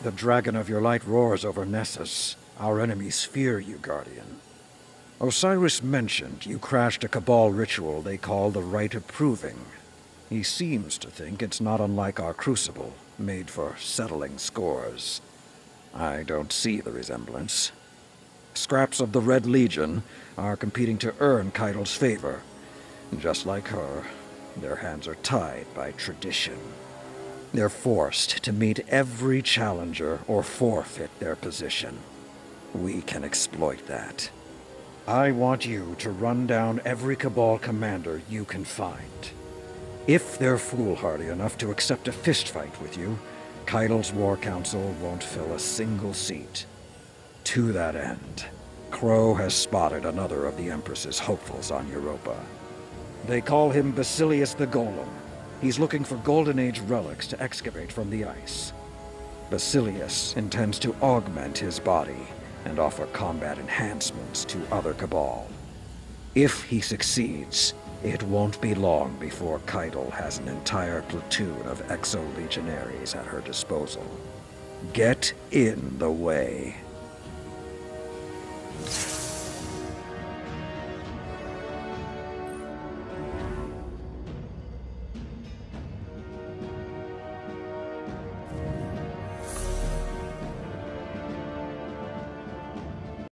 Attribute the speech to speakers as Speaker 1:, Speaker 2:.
Speaker 1: The Dragon of Your Light roars over Nessus. Our enemies fear you, Guardian. Osiris mentioned you crashed a Cabal ritual they call the Rite of Proving. He seems to think it's not unlike our Crucible, made for settling scores. I don't see the resemblance. Scraps of the Red Legion are competing to earn Caiatl's favor. Just like her, their hands are tied by tradition. They're forced to meet every challenger or forfeit their position. We can exploit that. I want you to run down every Cabal commander you can find. If they're foolhardy enough to accept a fistfight with you, Caiatl's War Council won't fill a single seat. To that end, Crow has spotted another of the Empress's hopefuls on Europa. They call him Basilius the Golem. He's looking for Golden Age relics to excavate from the ice. Basilius intends to augment his body and offer combat enhancements to other Cabal. If he succeeds, it won't be long before Caiatl has an entire platoon of Exo-Legionaries at her disposal. Get in the way.